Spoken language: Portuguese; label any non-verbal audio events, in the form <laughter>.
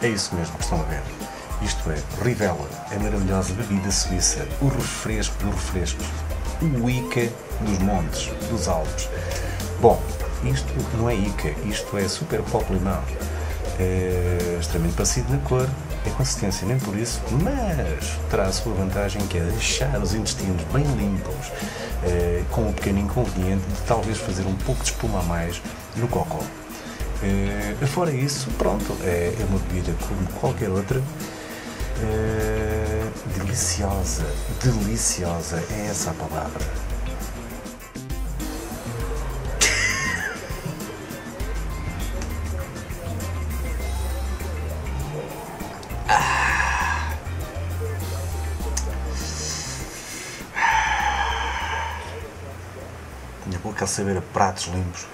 É isso mesmo que estão a ver. Isto é Rivella, a é maravilhosa bebida suíça, o refresco dos refrescos, o Ica dos montes, dos Alpes. Bom, isto não é Ica, isto é Super Pop Limão. É extremamente parecido na cor, é consistência nem por isso, mas terá a sua vantagem que é deixar os intestinos bem limpos. É, com o pequeno inconveniente de talvez fazer um pouco de espuma a mais no cocó. É, fora isso, pronto, é, é uma bebida como qualquer outra, é, deliciosa, deliciosa, é essa a palavra. <laughs> Minha boca a saber a pratos limpos.